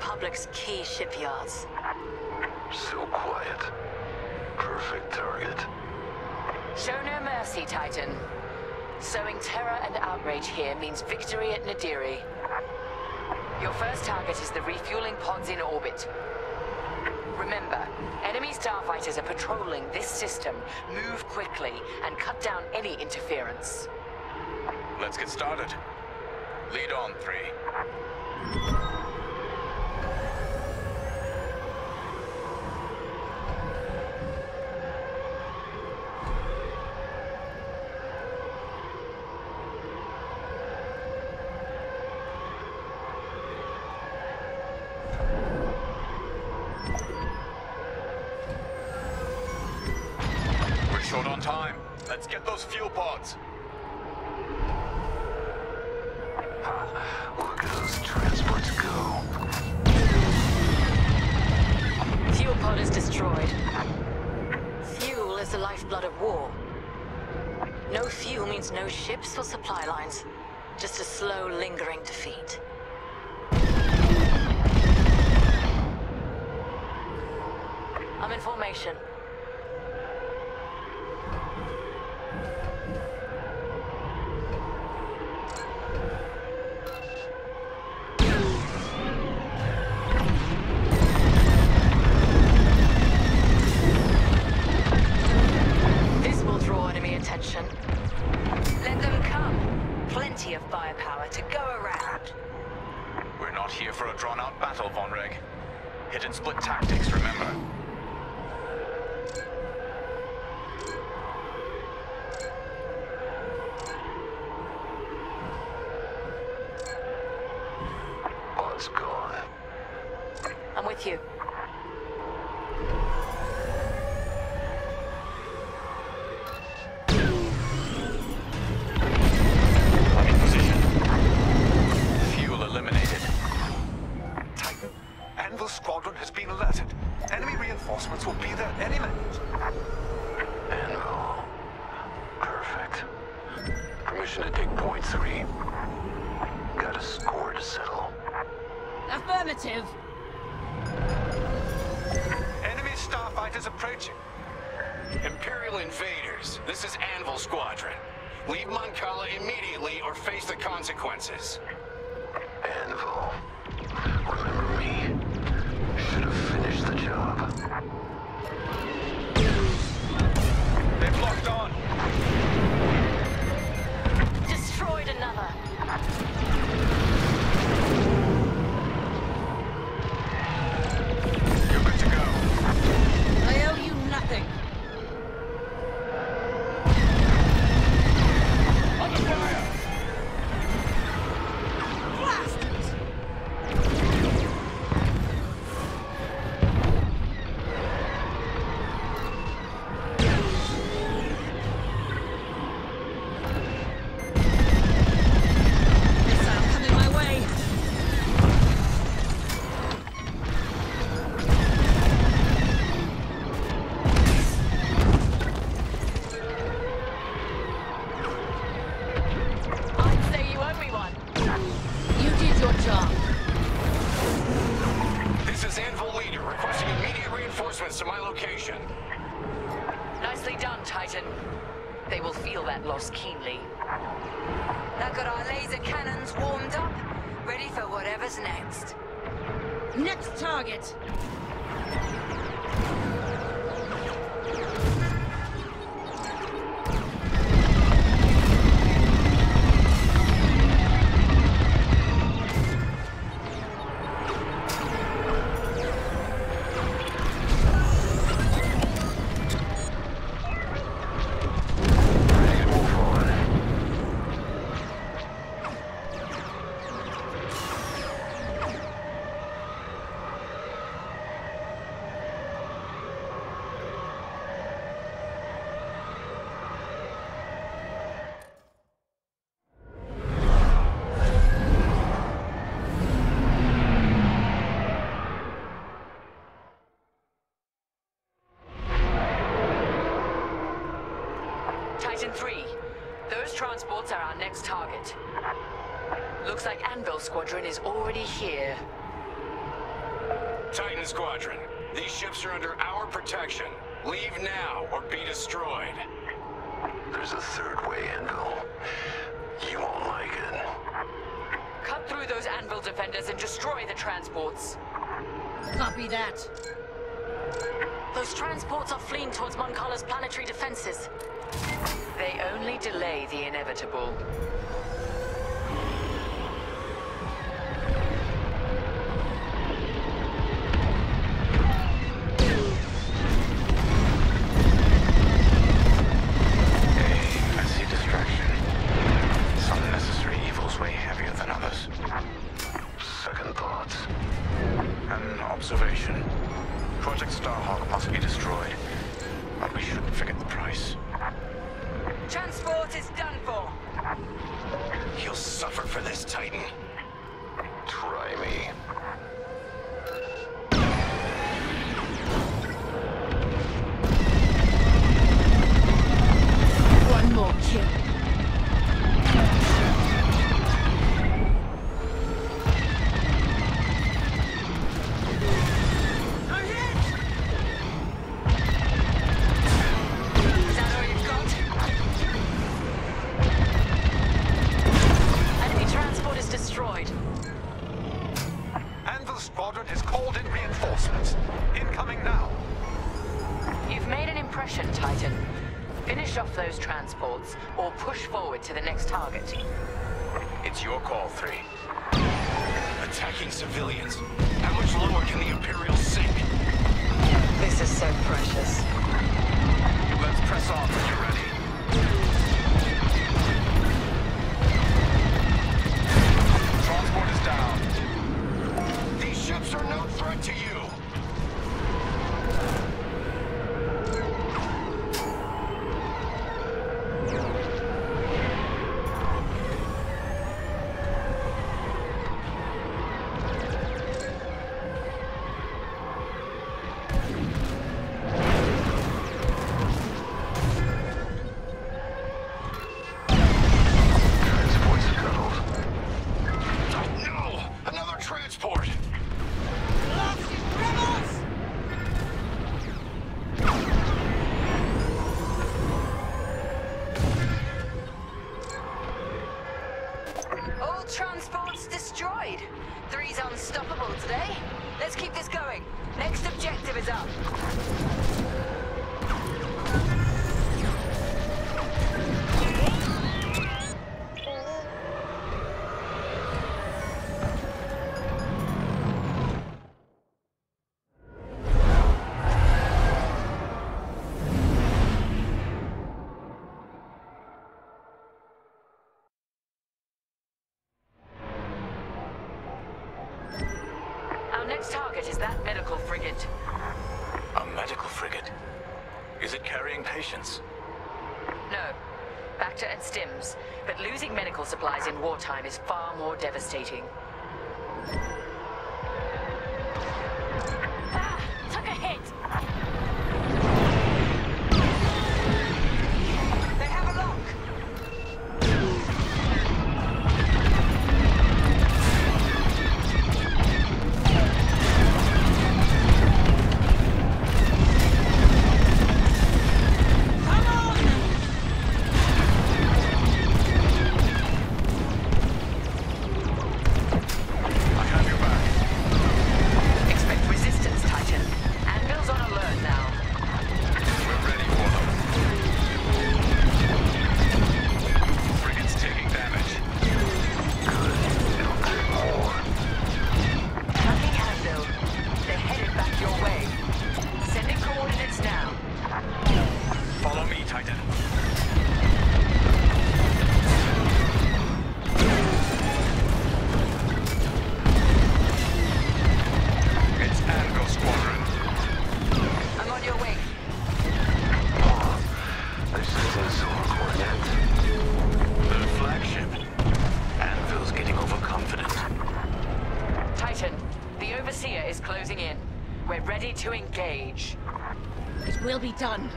the Republic's key shipyards. So quiet. Perfect target. Show no mercy, Titan. Sowing terror and outrage here means victory at Nadiri. Your first target is the refueling pods in orbit. Remember, enemy starfighters are patrolling this system. Move quickly and cut down any interference. Let's get started. Lead on, three. Short on time. Let's get those fuel pods. Look at those transports go. Fuel pod is destroyed. Fuel is the lifeblood of war. No fuel means no ships or supply lines. Just a slow, lingering defeat. I'm in formation. To go around. We're not here for a drawn-out battle, Vonreg. Hit and split tactics, remember? This is Anvil Squadron. Leave Mon Cala immediately or face the consequences. Anvil. Remember me. Should have finished the job. They've locked on. Destroyed another. Target. Titan 3, those transports are our next target. Looks like Anvil Squadron is already here. Titan Squadron, these ships are under our protection. Leave now or be destroyed. There's a third way, Anvil. You won't like it. Cut through those Anvil defenders and destroy the transports. Copy that. Those transports are fleeing towards Mon Cala's planetary defenses. They only delay the inevitable. Three's unstoppable today. Let's keep this going. Next objective is up. Frigate. A medical frigate. Is it carrying patients? No. Bacta and Stims. But losing medical supplies in wartime is far more devastating. to engage. It will be done.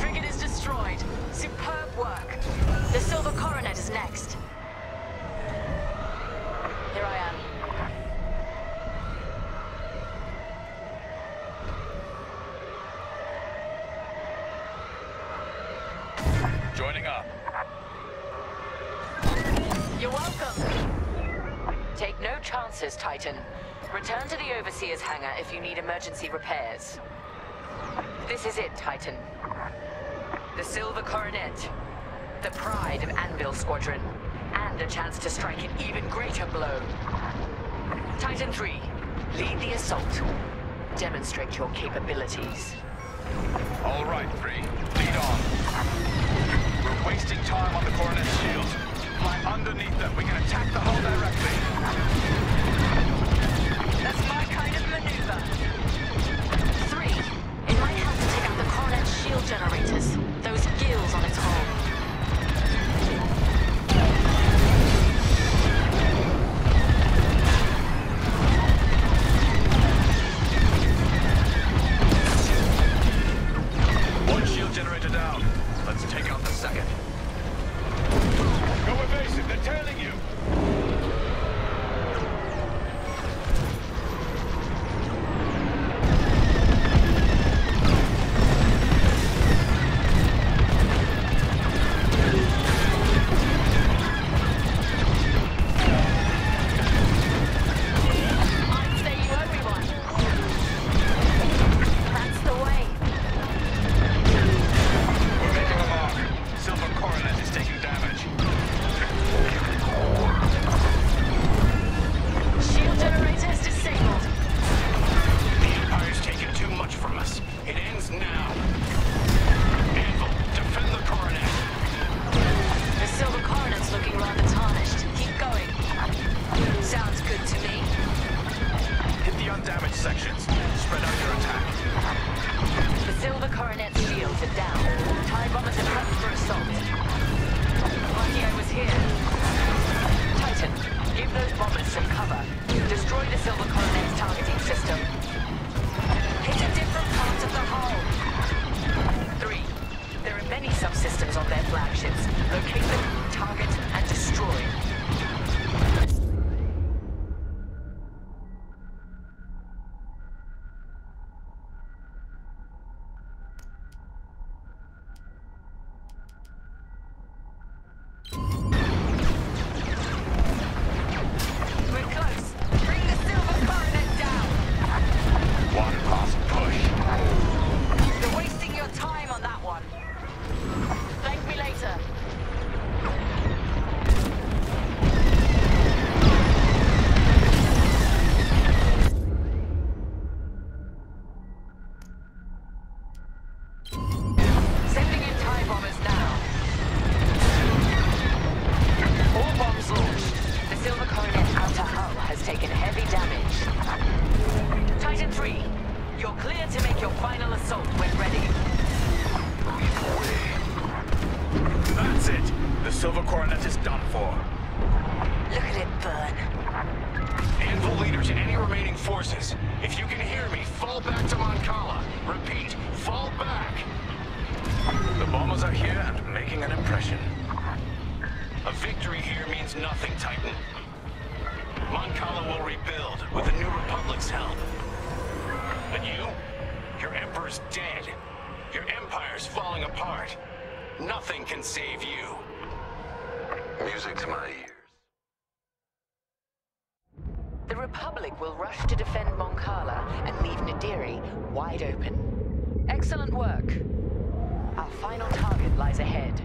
Frigate is destroyed. Superb work. The Silver Coronet is next. Here I am. Joining up. You're welcome. Take no chances, Titan. Return to the Overseer's hangar if you need emergency repairs. This is it, Titan. The Silver Coronet. The pride of Anvil Squadron. And a chance to strike an even greater blow. Titan 3, lead the assault. Demonstrate your capabilities. All right, Three. Lead on. We're wasting time on the Coronet's shields. Fly underneath them. We can attack the hull directly. Generators. Those gills on its hull. Undamaged sections. Spread out your attack. The Silver Coronet's shields are down. TIE bombers are prepped for assault. Lucky I was here. Titan, give those bombers some cover. Destroy the Silver Coronet's targeting system. Hit a different part of the hull. Three. There are many subsystems on their flagships. Locate them, target, and destroy. Assault when ready. That's it. The Silver Coronet is done for. Look at it burn. Anvil leaders and any remaining forces. If you can hear me, fall back to Mon Cala. Repeat, fall back. The bombers are here and making an impression. A victory here means nothing, Titan. Mon Cala will rebuild with the Empire's falling apart. Nothing can save you. Music to my ears. The Republic will rush to defend Mon Cala and leave Nadiri wide open. Excellent work. Our final target lies ahead.